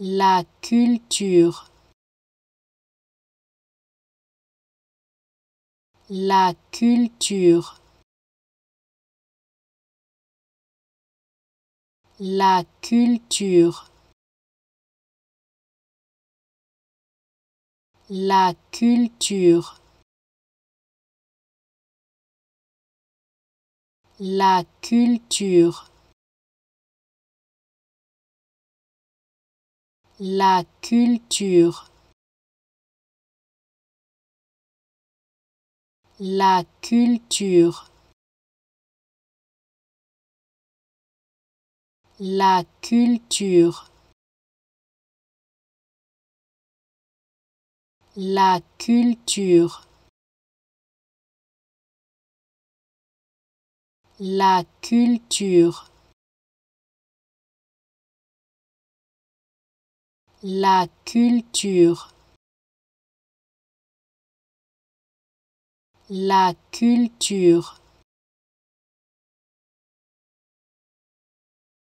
La culture. La culture. La culture. La culture. La culture. La culture. La culture. La culture. La culture. La culture. La culture. La culture.